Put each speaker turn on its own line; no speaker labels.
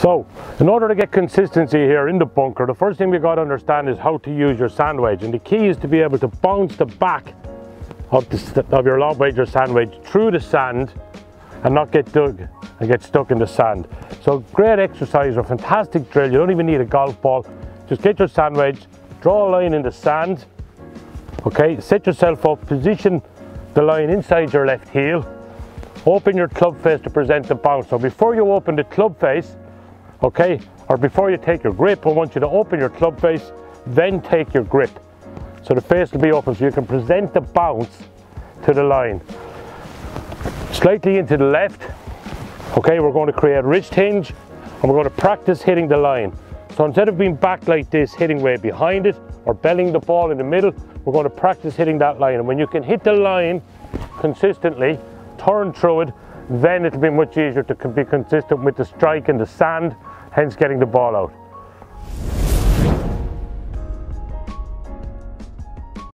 So, in order to get consistency here in the bunker, the first thing we got to understand is how to use your sand wedge. And the key is to be able to bounce the back of, the, of your lob wedge or sand wedge through the sand and not get dug and get stuck in the sand. So great exercise or fantastic drill. You don't even need a golf ball. Just get your sand wedge, draw a line in the sand, okay, set yourself up, position the line inside your left heel, open your club face to present the bounce. So before you open the club face, okay, or before you take your grip, I want you to open your club face, then take your grip. So the face will be open so you can present the bounce to the line. Slightly into the left, okay, we're going to create wrist hinge and we're going to practice hitting the line. So instead of being back like this, hitting way behind it or belling the ball in the middle, we're going to practice hitting that line. And when you can hit the line consistently, turn through it, then it'll be much easier to be consistent with the strike in the sand, hence getting the ball out.